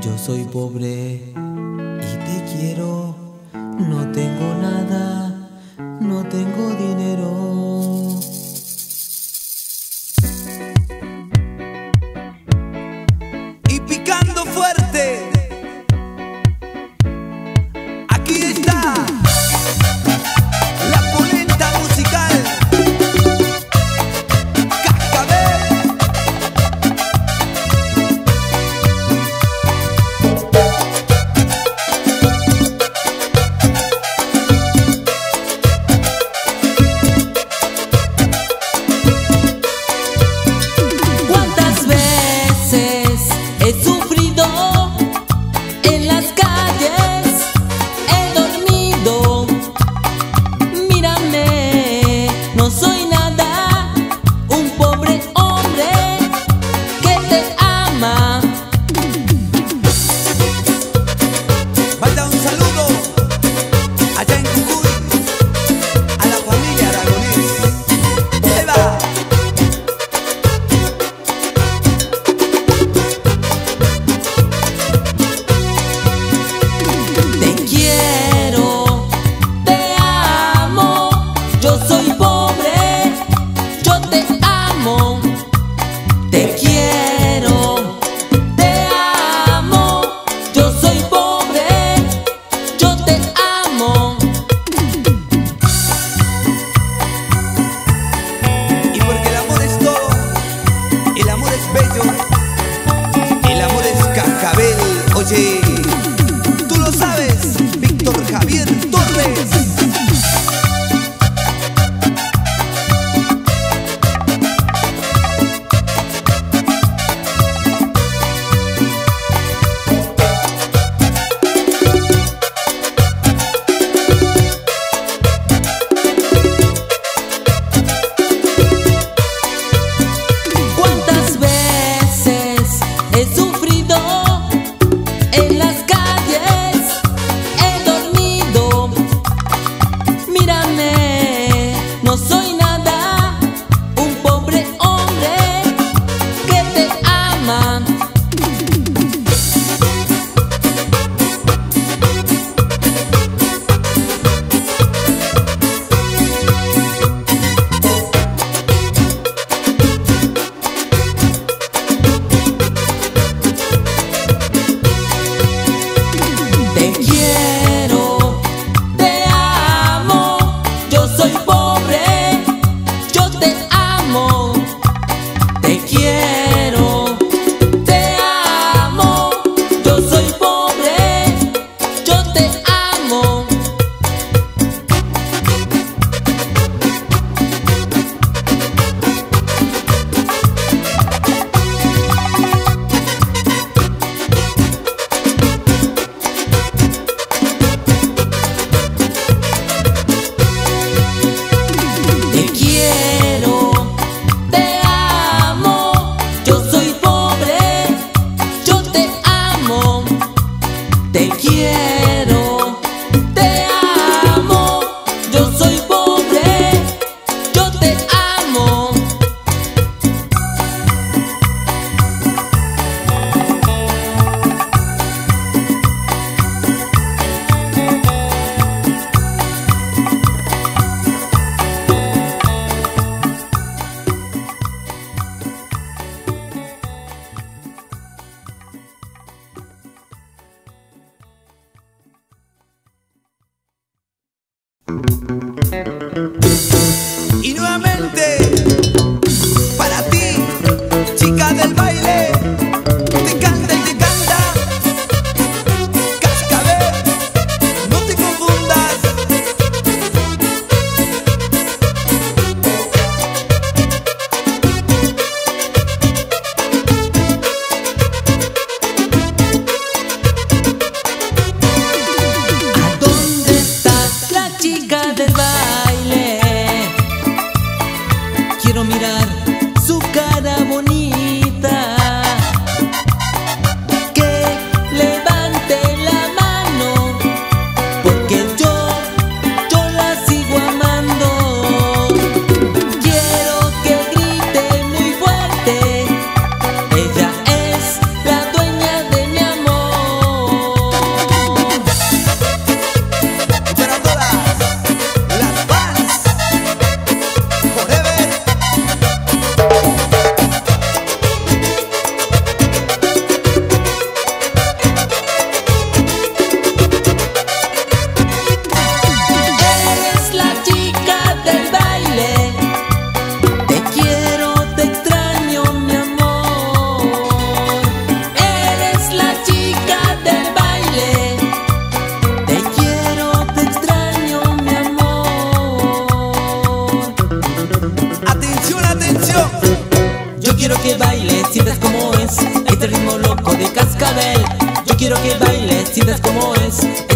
Yo soy pobre y te quiero, no tengo nada, no tengo dinero.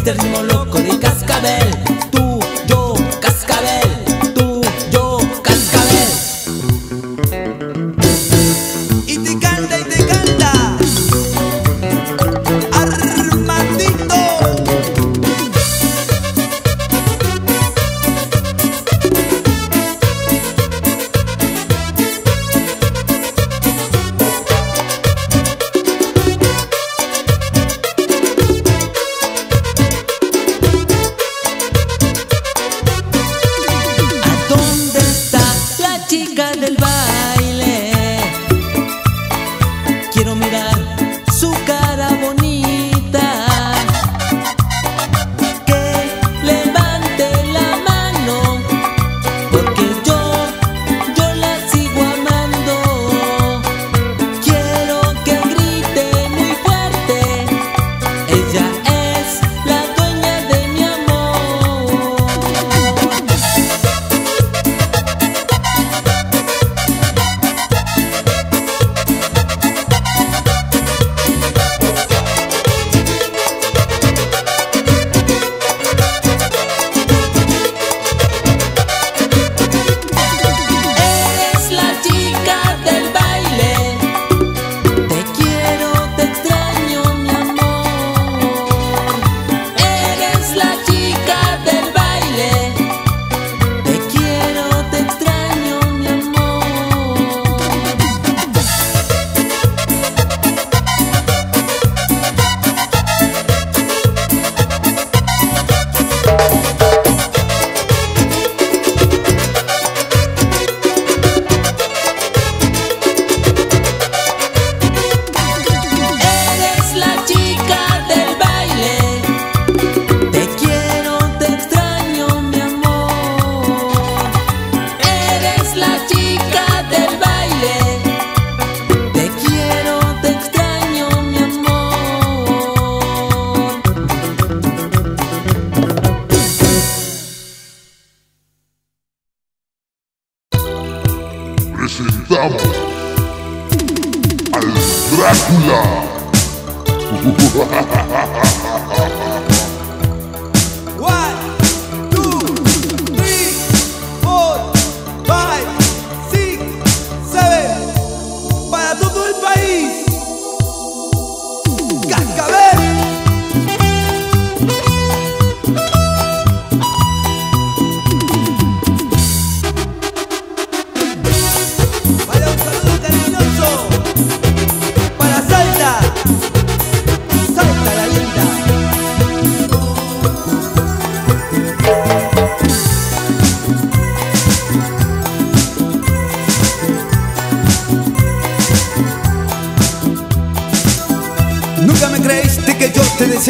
terminó lo presentamos al Drácula.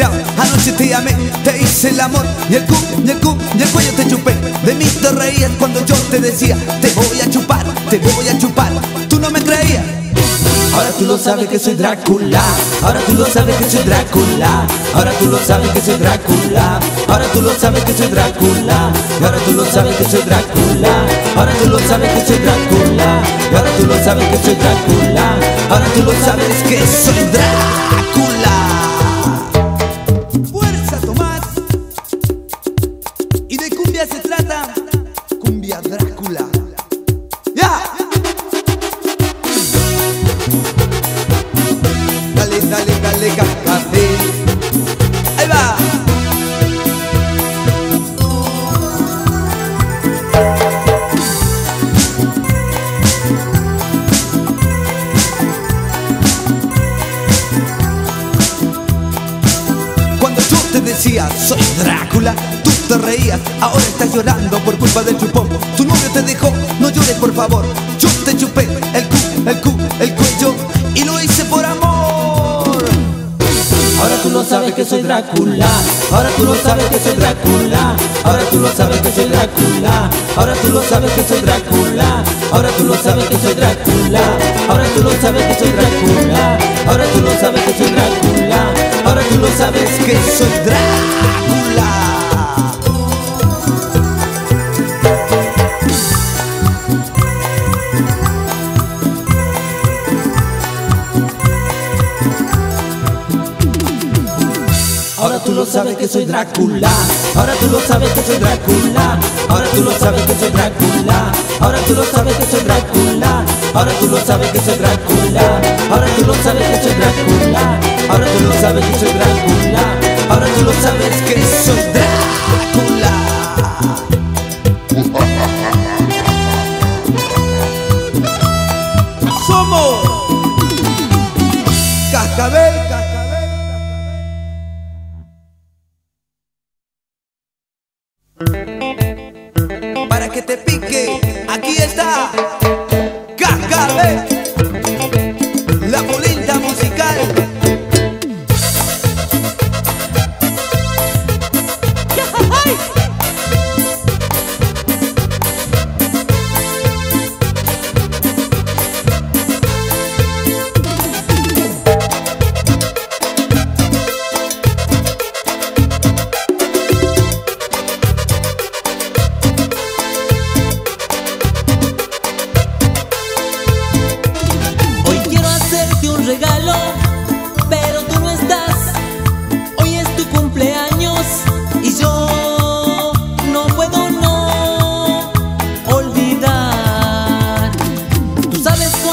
Anoche te llamé, te hice el amor Y el cu, y el cu, y el cuello te chupé. De mí te reías cuando yo te decía Te voy a chupar, te voy a chupar. Tú no me creías. Ahora tú lo sabes que soy Drácula Ahora tú lo sabes que soy Drácula Ahora tú lo sabes que soy Drácula Ahora tú lo sabes que soy Drácula ahora tú lo sabes que soy Drácula Ahora tú lo sabes que soy Drácula ahora tú lo sabes que soy Drácula Ahora tú lo sabes que soy Drácula Ahora tú lo sabes que soy Drácula. Ahora tú lo sabes que soy Drácula. Ahora tú lo sabes que soy Drácula. Ahora tú lo sabes que soy Drácula. Ahora tú lo sabes que soy Drácula. Ahora tú lo sabes que soy Drácula. Ahora tú lo sabes que soy Drácula. sabes que soy Drácula. Ahora tú lo sabes que soy Drácula. Ahora tú lo sabes que soy Drácula. Ahora tú lo sabes que soy Drácula. Ahora tú lo sabes que soy Drácula. Ahora tú lo sabes que soy Drácula. Ahora tú lo sabes que soy Drácula. Ahora tú lo sabes que soy Drácula.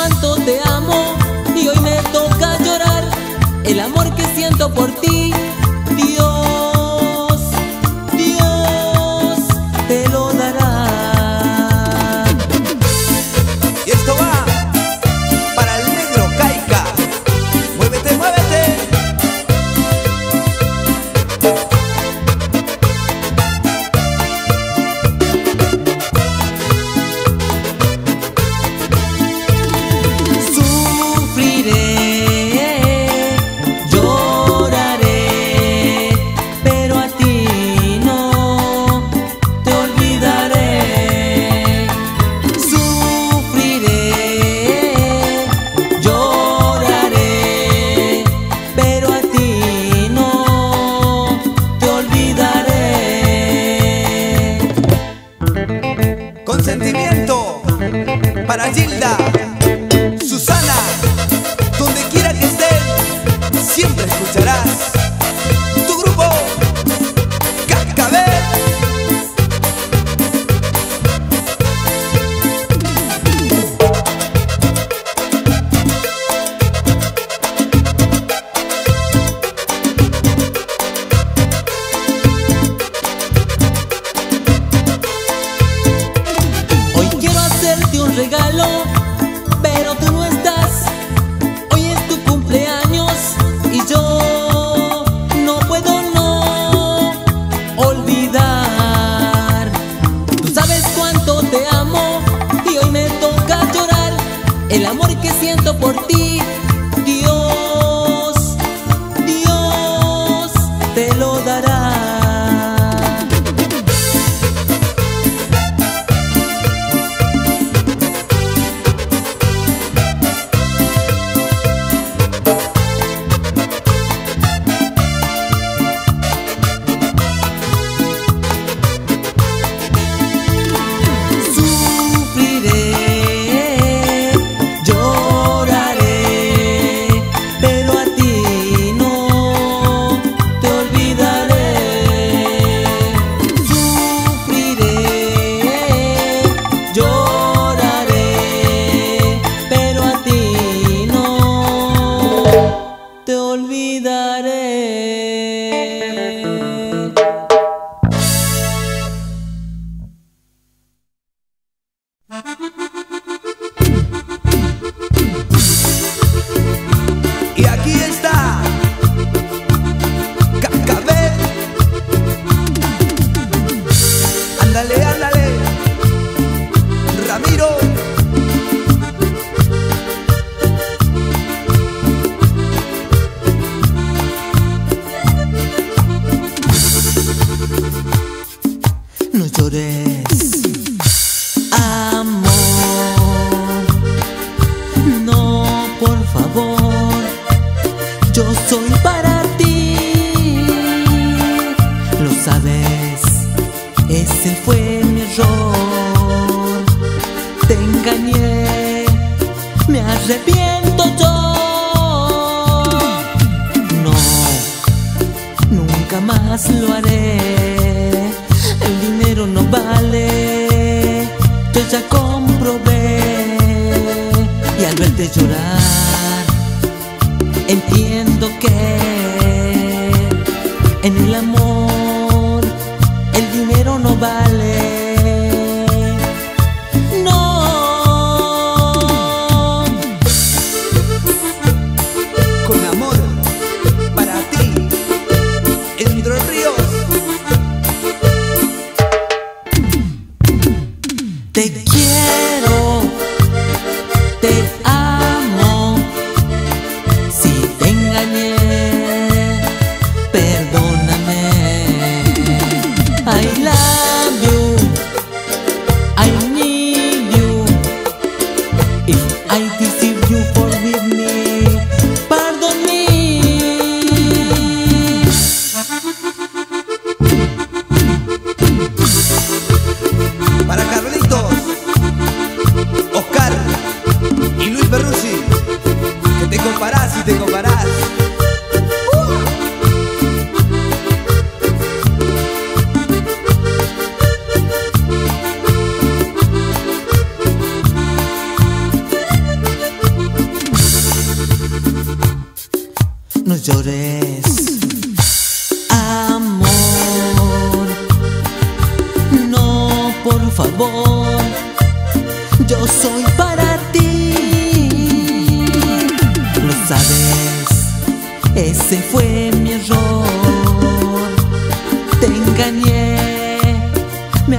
cuánto te amo y hoy me toca llorar el amor que siento por ti.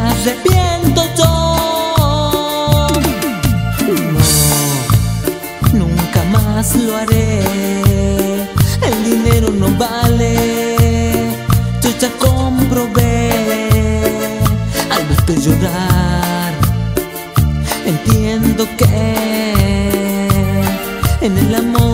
arrepiento yo. No, nunca más lo haré. El dinero no vale, yo ya comprobé. Al verte llorar, entiendo que en el amor.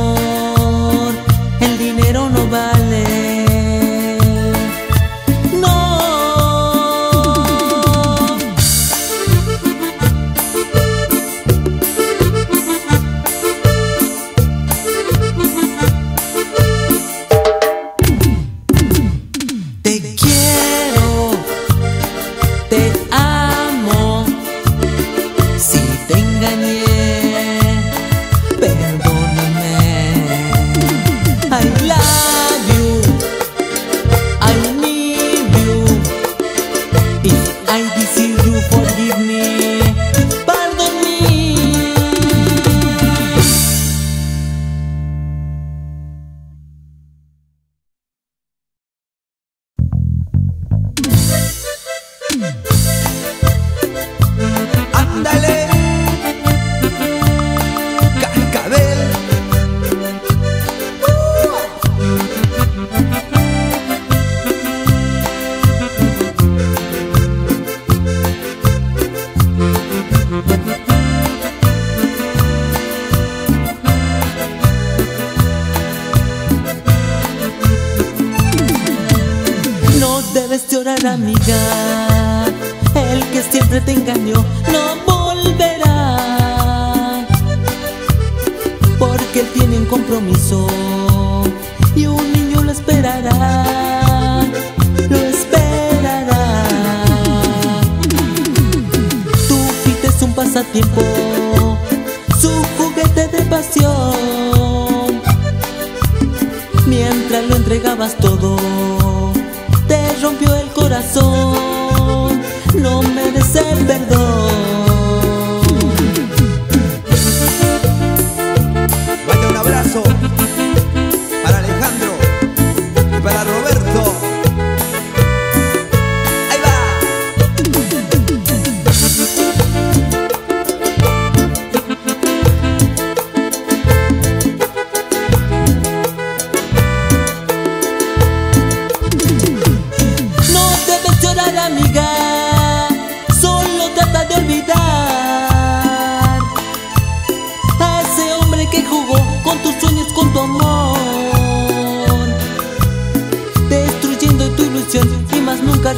tiempo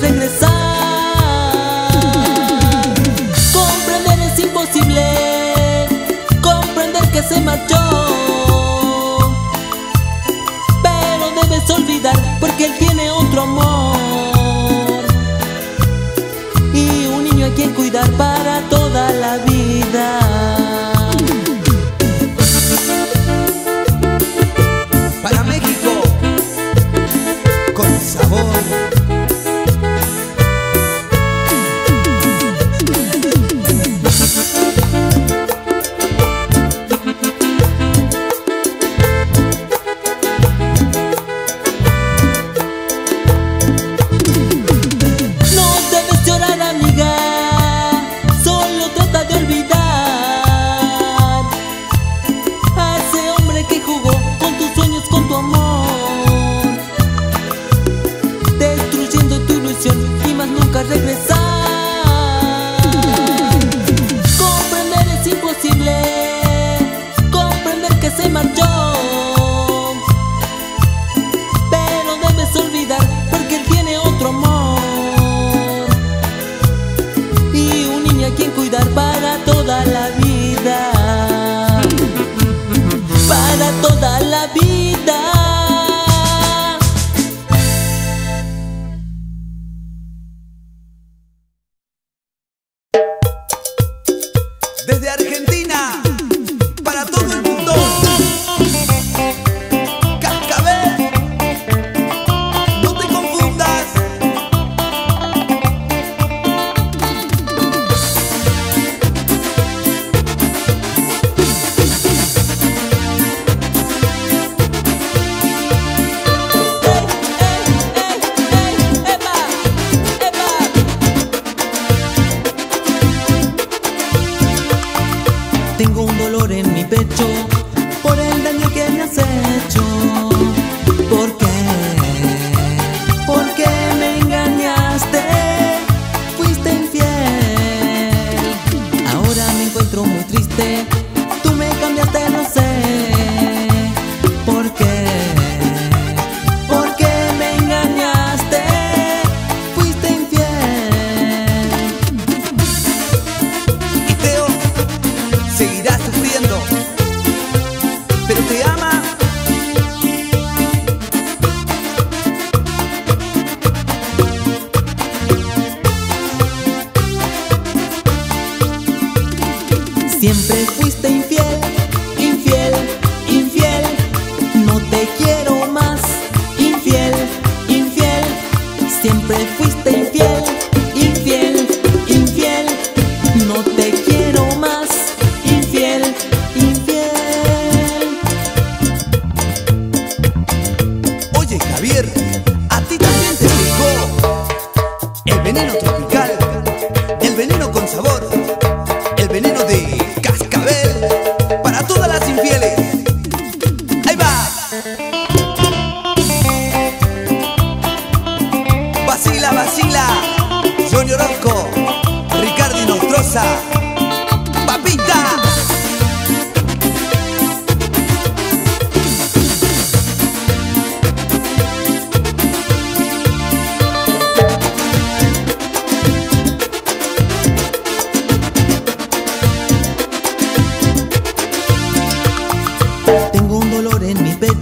regresar.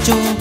En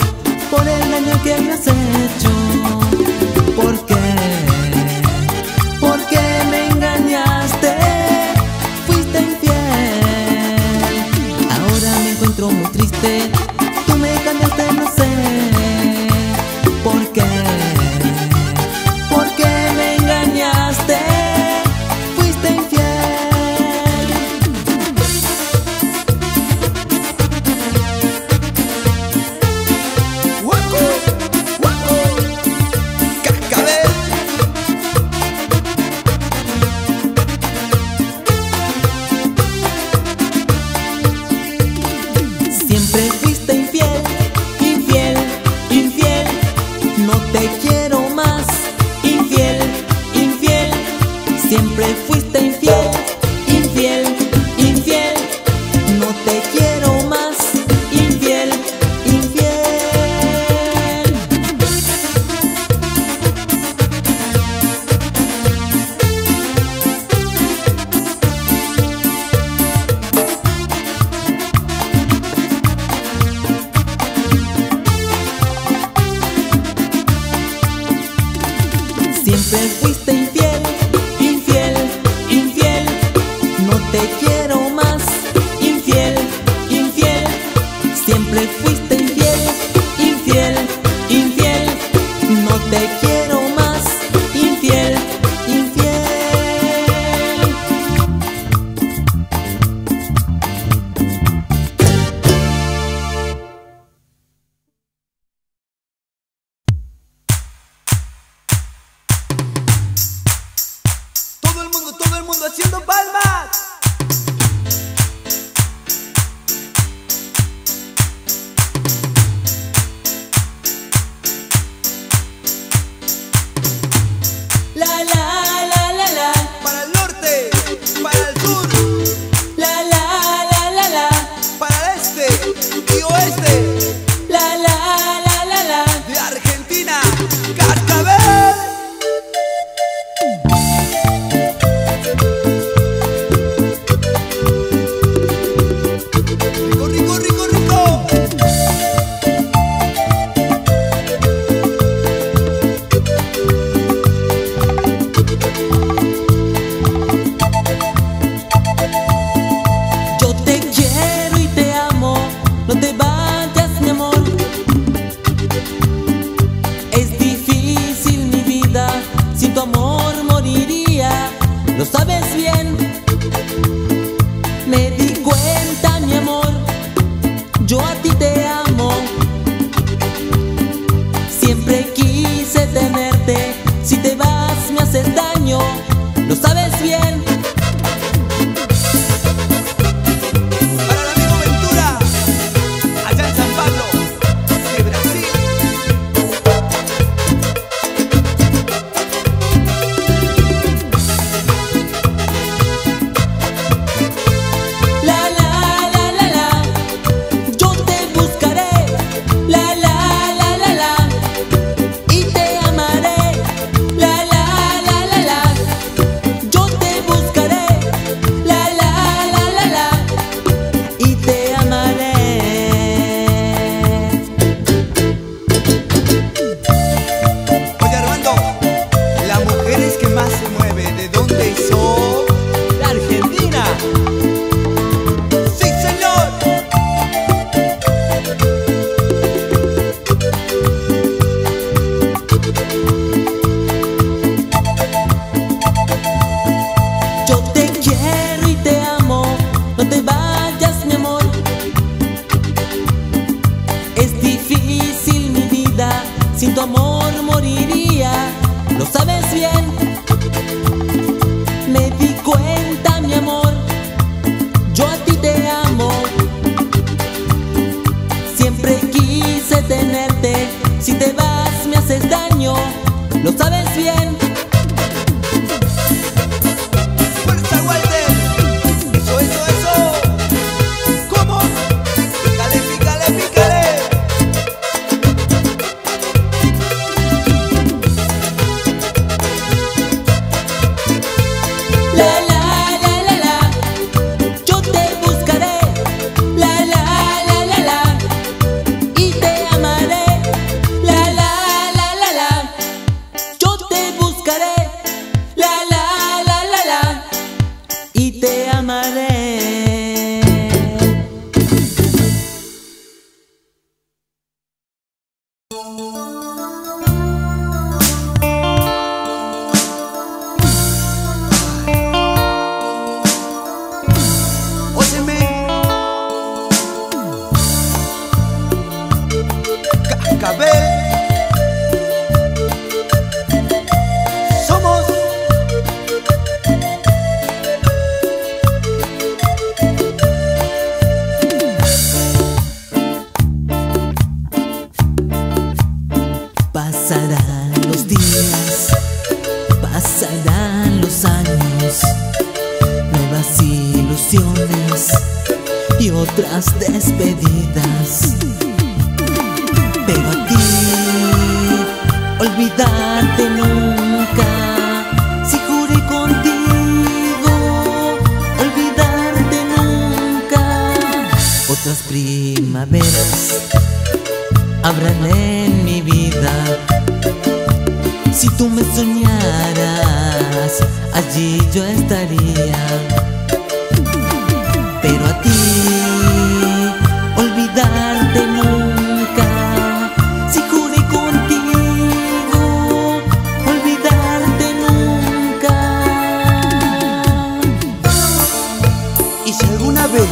Y si alguna vez,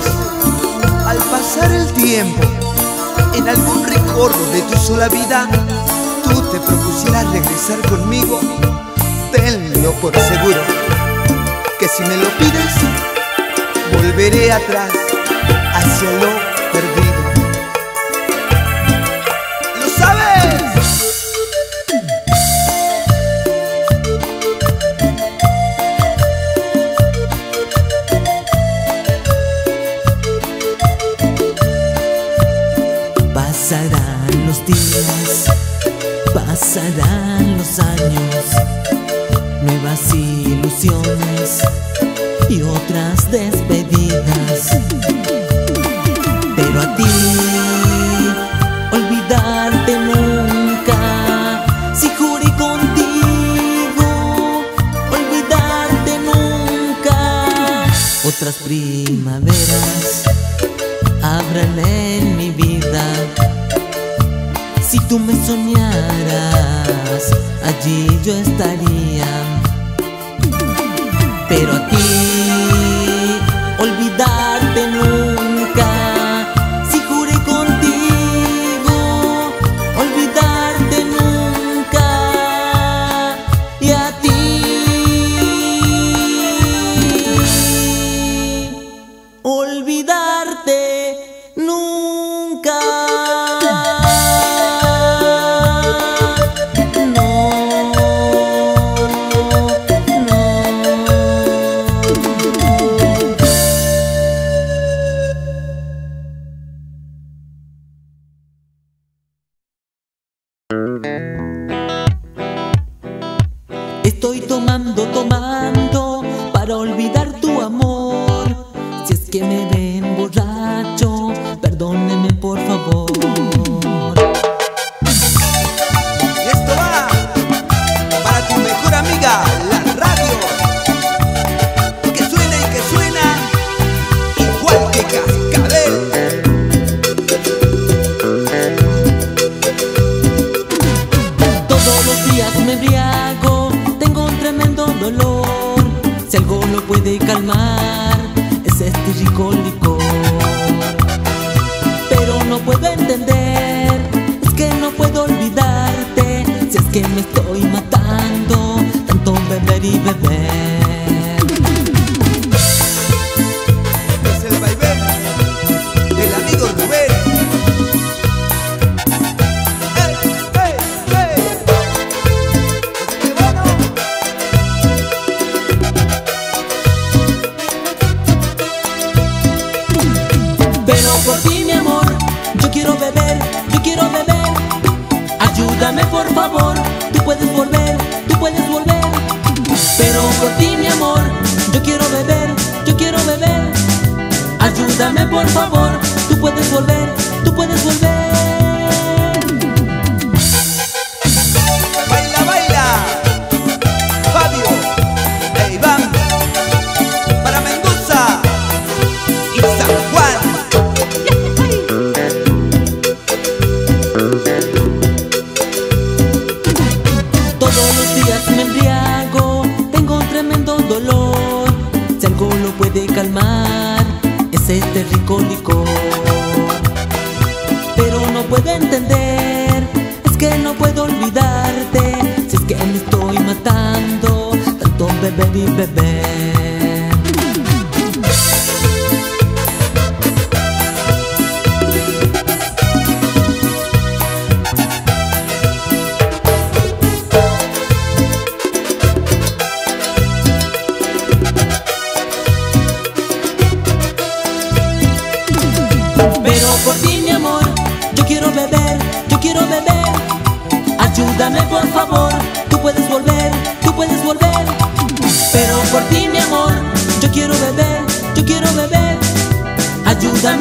al pasar el tiempo, en algún recorro de tu sola vida, tú te propusieras regresar conmigo, tenlo por seguro, que si me lo pides, volveré atrás hacia lo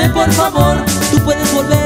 por favor, tú puedes volver.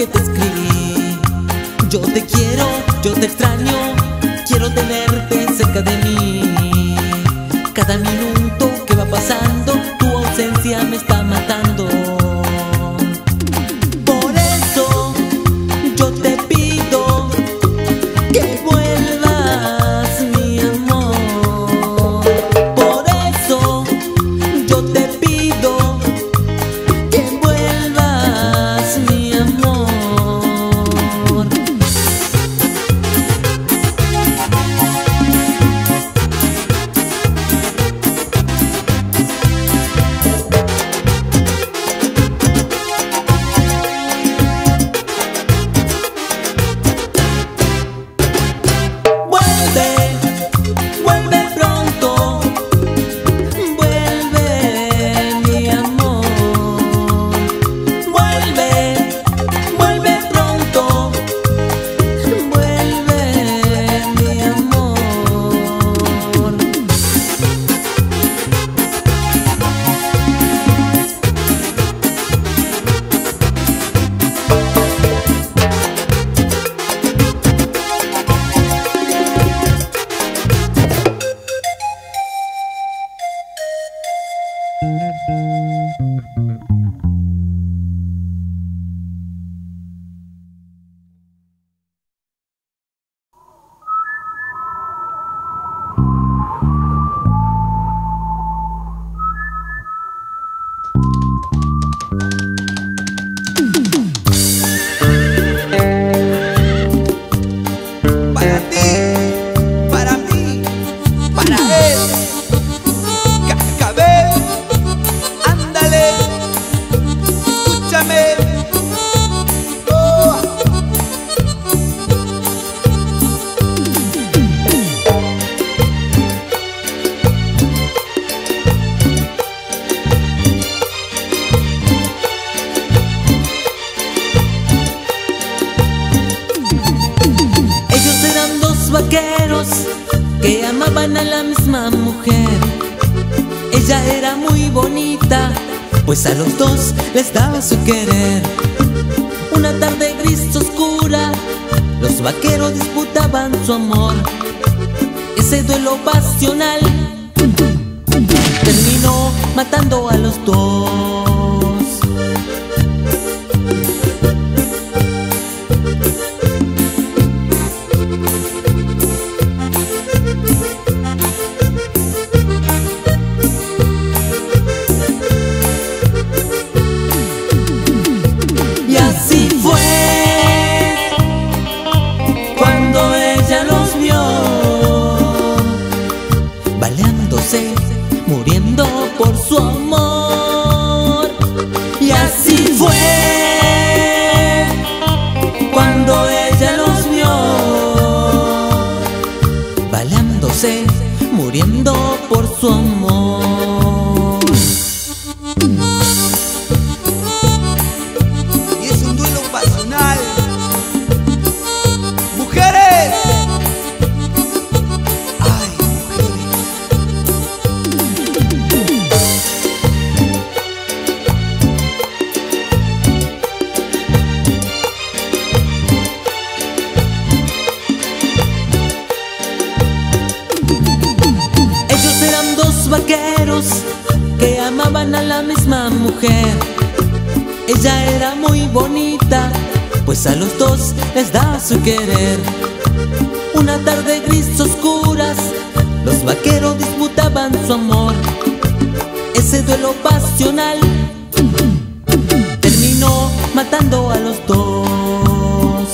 que te escribí. Yo te quiero, yo te disputaban su amor. Ese duelo pasional terminó matando a los dos. Que amaban a la misma mujer. Ella era muy bonita, pues a los dos les daba su querer. Una tarde gris oscuras, los vaqueros disputaban su amor. Ese duelo pasional terminó matando a los dos.